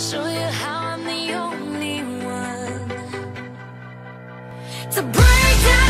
Show you how I'm the only one to break down.